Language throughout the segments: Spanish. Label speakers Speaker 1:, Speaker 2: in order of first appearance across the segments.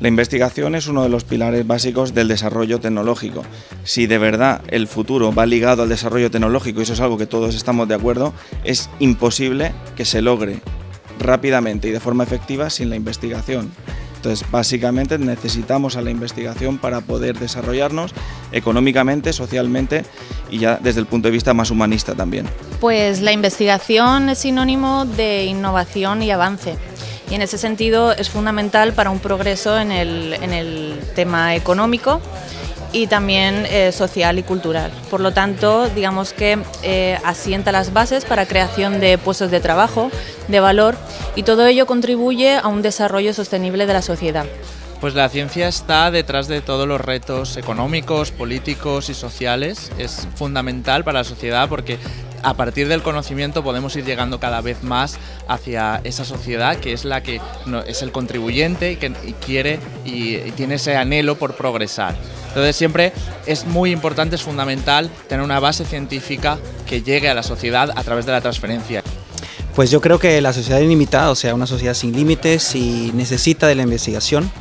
Speaker 1: La investigación es uno de los pilares básicos del desarrollo tecnológico. Si de verdad el futuro va ligado al desarrollo tecnológico, y eso es algo que todos estamos de acuerdo, es imposible que se logre rápidamente y de forma efectiva sin la investigación. Entonces, básicamente necesitamos a la investigación para poder desarrollarnos económicamente, socialmente y ya desde el punto de vista más humanista también.
Speaker 2: Pues la investigación es sinónimo de innovación y avance. Y en ese sentido es fundamental para un progreso en el, tema económico y también eh, social y cultural. Por lo tanto, digamos que eh, asienta las bases para creación de puestos de trabajo, de valor, y todo ello contribuye a un desarrollo sostenible de la sociedad.
Speaker 3: Pues la ciencia está detrás de todos los retos económicos, políticos y sociales. Es fundamental para la sociedad porque a partir del conocimiento podemos ir llegando cada vez más hacia esa sociedad que es la que es el contribuyente y que quiere y, tiene ese anhelo por progresar. Entonces siempre es muy importante, es fundamental tener una base científica que llegue a la sociedad a través de la transferencia.
Speaker 4: Pues yo creo que la sociedad ilimitada, o sea, una sociedad sin límites y necesita de la investigación,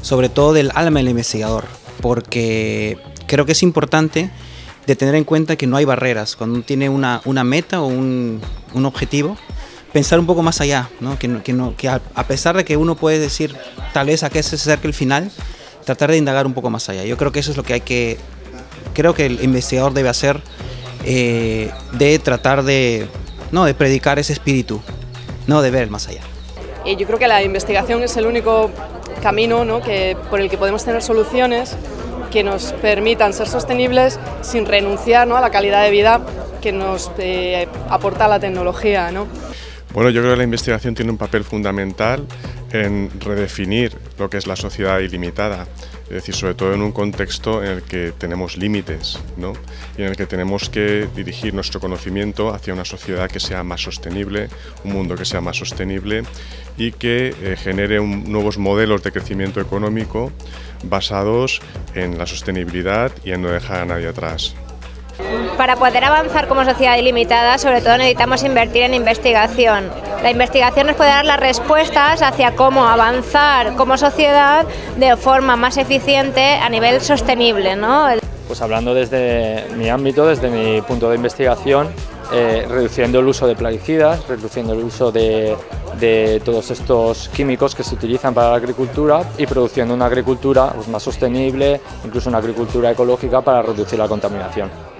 Speaker 4: sobre todo del alma del investigador, porque creo que es importante de tener en cuenta que no hay barreras. Cuando uno tiene una, una meta o un, un, objetivo, pensar un poco más allá, ¿no? Que, que, no, que a, pesar de que uno puede decir tal vez a qué se acerca el final, tratar de indagar un poco más allá. Yo creo que eso es lo que hay que, creo que el investigador debe hacer, eh, de tratar de, no, de predicar ese espíritu, no de ver más allá.
Speaker 5: Y yo creo que la investigación es el único camino ¿no? que, por el que podemos tener soluciones que nos permitan ser sostenibles sin renunciar ¿no? a la calidad de vida que nos eh, aporta la tecnología. ¿no?
Speaker 6: Bueno, yo creo que la investigación tiene un papel fundamental en redefinir lo que es la sociedad ilimitada, es decir, sobre todo en un contexto en el que tenemos límites ¿no? y en el que tenemos que dirigir nuestro conocimiento hacia una sociedad que sea más sostenible, un mundo que sea más sostenible y que eh, genere nuevos modelos de crecimiento económico basados en la sostenibilidad y en no dejar a nadie atrás.
Speaker 7: Para poder avanzar como sociedad ilimitada, sobre todo necesitamos invertir en investigación. La investigación nos puede dar las respuestas hacia cómo avanzar como sociedad de forma más eficiente a nivel sostenible. ¿no?
Speaker 8: Pues hablando desde mi ámbito, desde mi punto de investigación, eh, reduciendo el uso de plaguicidas, reduciendo el uso de, todos estos químicos que se utilizan para la agricultura y produciendo una agricultura pues, más sostenible, incluso una agricultura ecológica para reducir la contaminación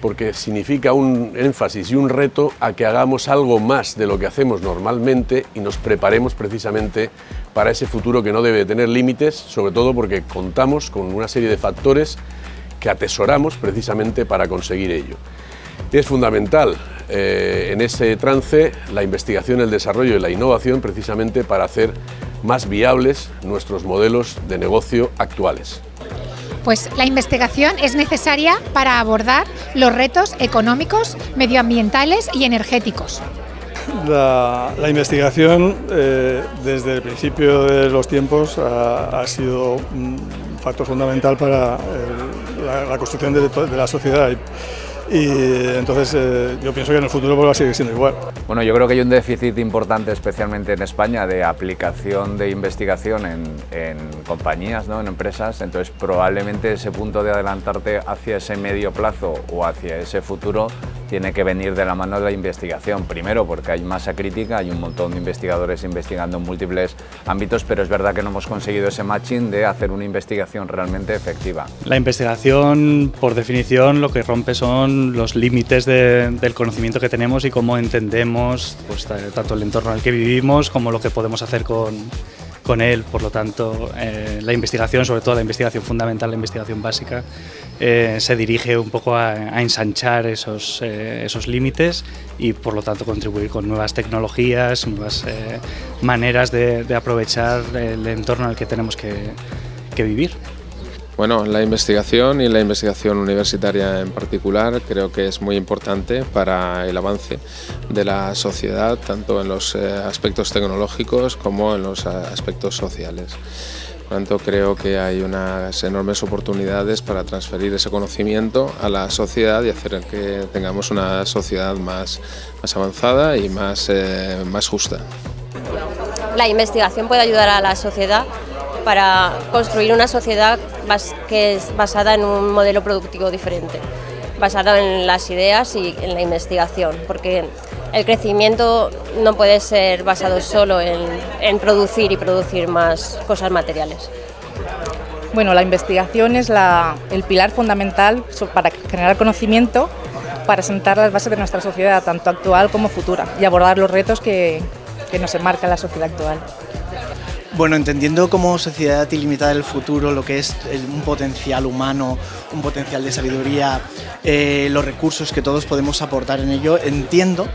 Speaker 9: porque significa un énfasis y un reto a que hagamos algo más de lo que hacemos normalmente y nos preparemos precisamente para ese futuro que no debe tener límites, sobre todo porque contamos con una serie de factores que atesoramos precisamente para conseguir ello. Es fundamental eh, en ese trance la investigación, el desarrollo y la innovación precisamente para hacer más viables nuestros modelos de negocio actuales.
Speaker 10: Pues la investigación es necesaria para abordar los retos económicos, medioambientales y energéticos.
Speaker 11: La, investigación eh, desde el principio de los tiempos ha, sido un factor fundamental para la, construcción de, de la sociedad y entonces eh, yo pienso que en el futuro va a seguir siendo igual.
Speaker 12: Bueno, yo creo que hay un déficit importante, especialmente en España, de aplicación de investigación en, en compañías, ¿no? en empresas, entonces probablemente ese punto de adelantarte hacia ese medio plazo o hacia ese futuro tiene que venir de la mano de la investigación. Primero porque hay masa crítica, hay un montón de investigadores investigando en múltiples ámbitos, pero es verdad que no hemos conseguido ese matching de hacer una investigación realmente efectiva.
Speaker 13: La investigación, por definición, lo que rompe son los límites del conocimiento que tenemos y cómo entendemos pues, tanto el entorno en el que vivimos como lo que podemos hacer con, él. Por lo tanto, eh, la investigación, sobre todo la investigación fundamental, la investigación básica, eh, se dirige un poco a, ensanchar esos, eh, esos límites y, por lo tanto, contribuir con nuevas tecnologías, nuevas maneras de, aprovechar el entorno en el que tenemos que, vivir.
Speaker 14: Bueno, la investigación y la investigación universitaria en particular creo que es muy importante para el avance de la sociedad, tanto en los eh, aspectos tecnológicos como en los aspectos sociales. Por tanto, creo que hay unas enormes oportunidades para transferir ese conocimiento a la sociedad y hacer que tengamos una sociedad más, más avanzada y más, eh, más justa.
Speaker 15: la investigación puede ayudar a la sociedad para construir una sociedad que es basada en un modelo productivo diferente, basada en las ideas y en la investigación, porque el crecimiento no puede ser basado solo en, producir y producir más cosas materiales.
Speaker 16: Bueno, la investigación es el pilar fundamental para generar conocimiento, para sentar las bases de nuestra sociedad, tanto actual como futura, y abordar los retos que, que nos enmarca la sociedad actual.
Speaker 17: Bueno, entendiendo como sociedad ilimitada del futuro lo que es un potencial humano, un potencial de sabiduría, eh, los recursos que todos podemos aportar en ello, entiendo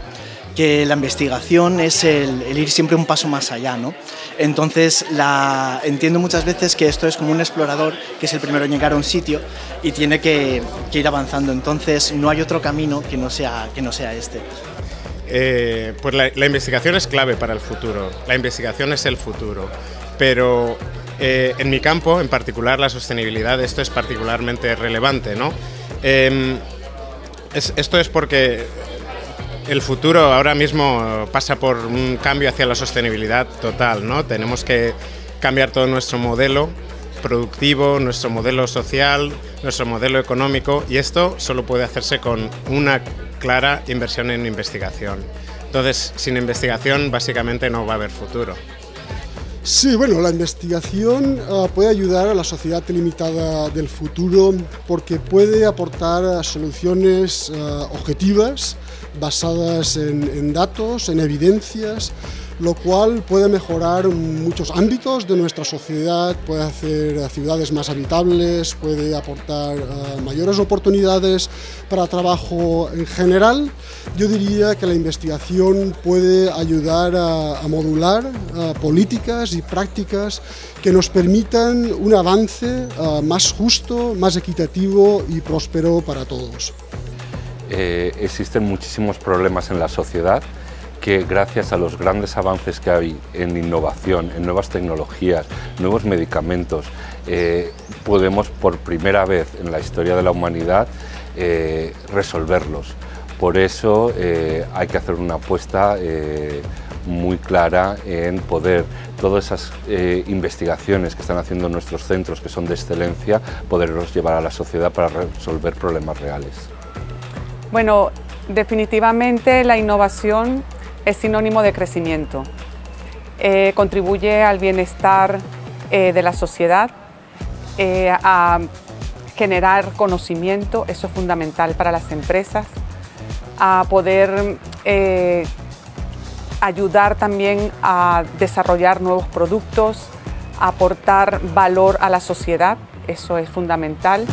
Speaker 17: que la investigación es el, ir siempre un paso más allá, ¿no? Entonces, la, entiendo muchas veces que esto es como un explorador que es el primero en llegar a un sitio y tiene que, ir avanzando. Entonces, no hay otro camino que no sea, que no sea este.
Speaker 18: Eh, pues la, investigación es clave para el futuro. La investigación es el futuro. Pero eh, en mi campo, en particular la sostenibilidad, esto es particularmente relevante, ¿no? Em, esto es porque el futuro ahora mismo pasa por un cambio hacia la sostenibilidad total, ¿no? Tenemos que cambiar todo nuestro modelo productivo, nuestro modelo social, nuestro modelo económico y esto solo puede hacerse con una clara inversión en investigación. Entonces, sin investigación básicamente no va a haber futuro.
Speaker 19: Sí, bueno, la investigación ah, puede ayudar a la sociedad limitada del futuro porque puede aportar soluciones ah, objetivas basadas en, datos, en evidencias, lo cual puede mejorar muchos ámbitos de nuestra sociedad, puede hacer ciudades más habitables, puede aportar eh, mayores oportunidades para trabajo en general. Yo diría que la investigación puede ayudar a, modular eh, políticas y prácticas que nos permitan un avance eh, más justo, más equitativo y próspero para todos.
Speaker 20: Existen muchísimos problemas en la sociedad que gracias a los grandes avances que hay en innovación, en nuevas tecnologías, nuevos medicamentos, eh, podemos por primera vez en la historia de la humanidad eh, resolverlos. Por eso eh, hay que hacer una apuesta muy clara en poder todas esas investigaciones que están haciendo nuestros centros, que son de excelencia, poderlos llevar a la sociedad para resolver problemas reales.
Speaker 21: Bueno, definitivamente la innovación es sinónimo de crecimiento. Eh, contribuye al bienestar eh, de la sociedad, eh, a generar conocimiento, eso es fundamental para las empresas, a poder ayudar también a desarrollar nuevos productos, aportar valor a la sociedad, eso es fundamental.